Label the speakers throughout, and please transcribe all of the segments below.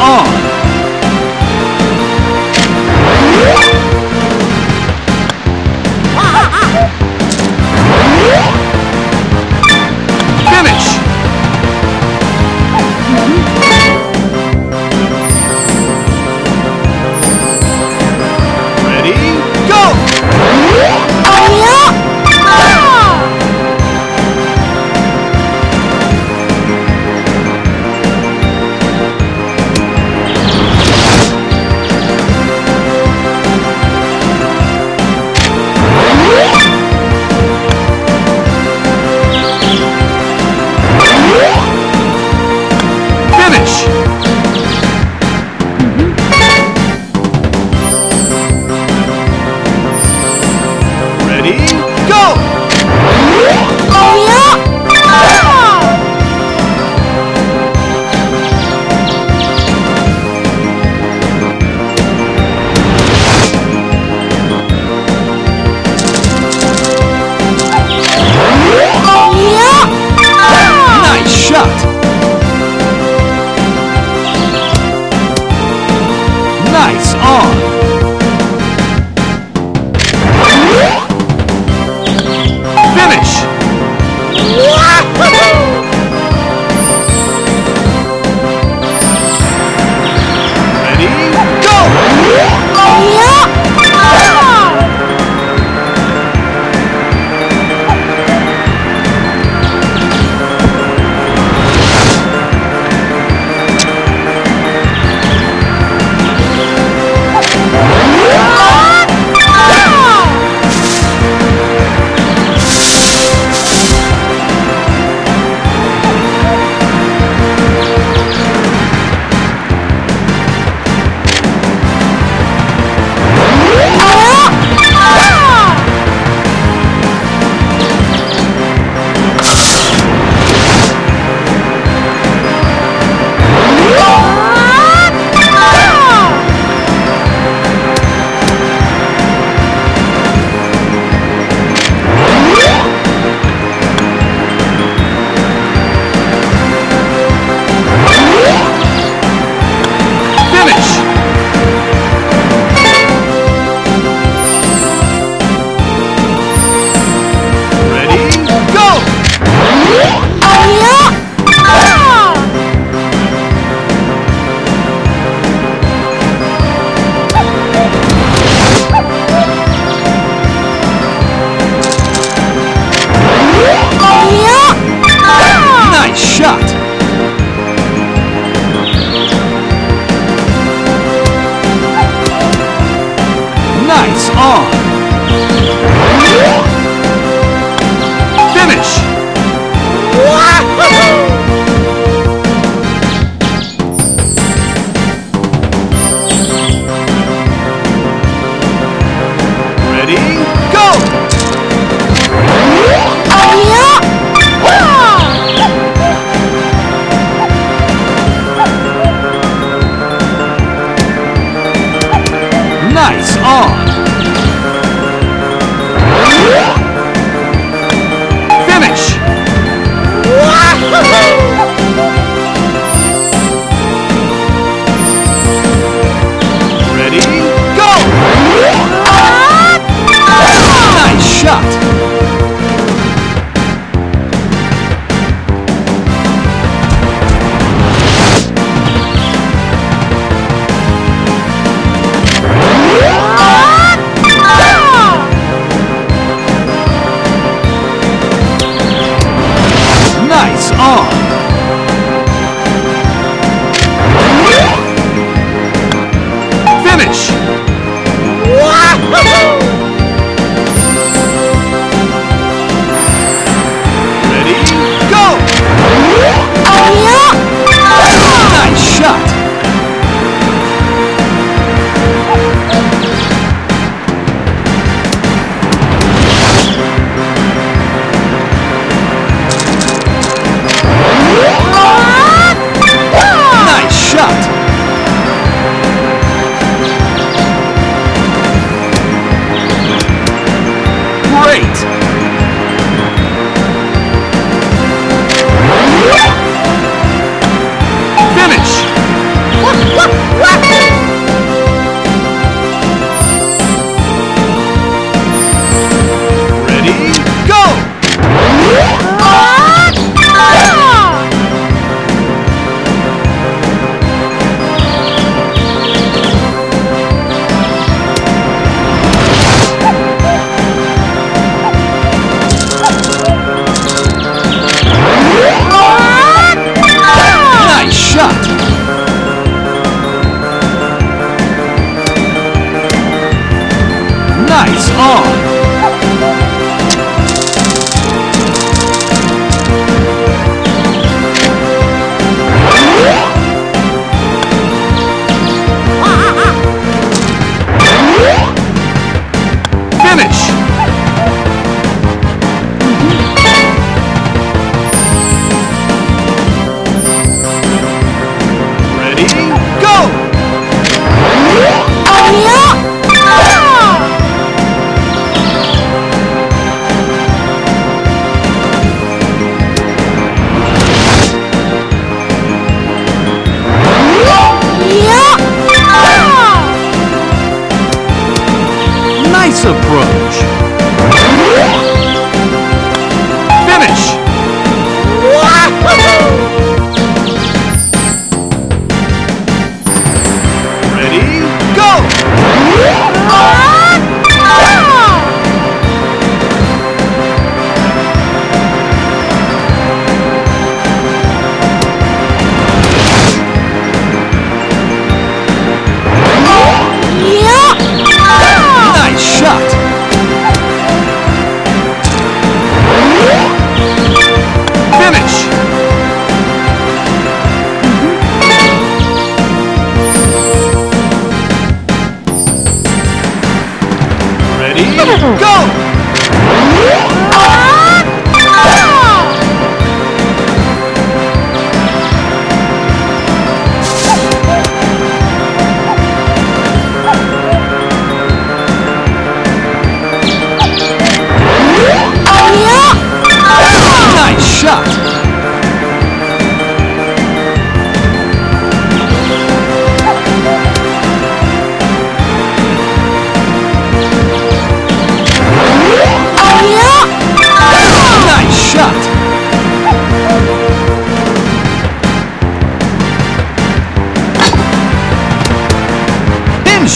Speaker 1: Nice Great!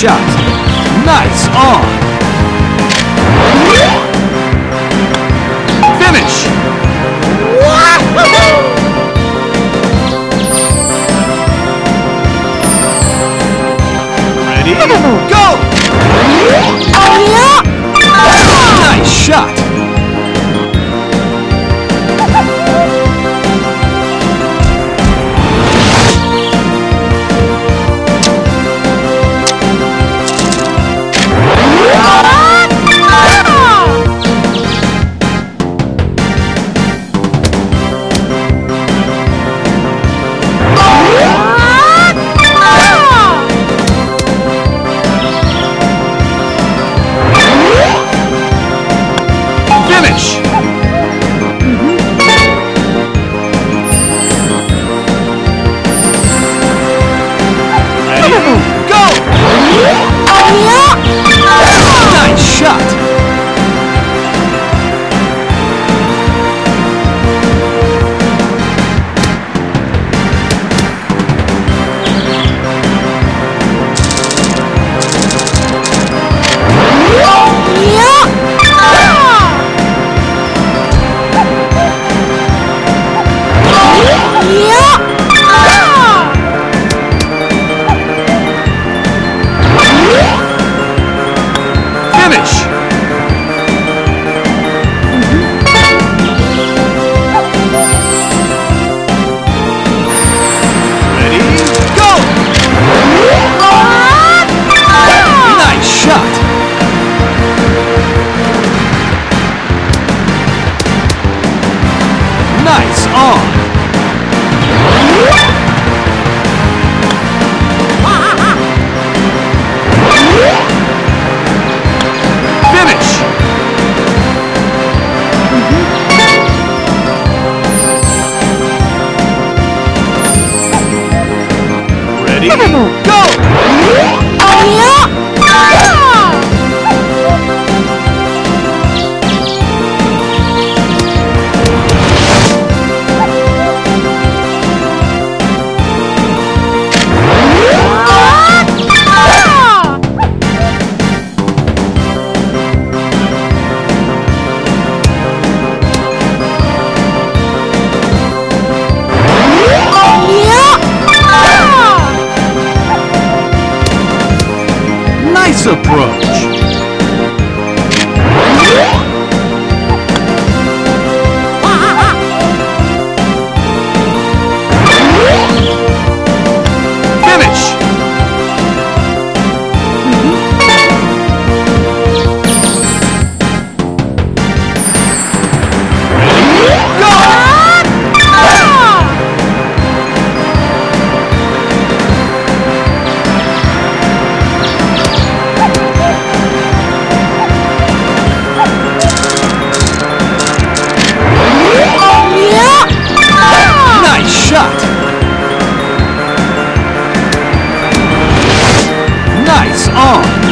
Speaker 1: Shot. Nice on. Finish. Ready, go! Oh, nice shot. Lights on! On.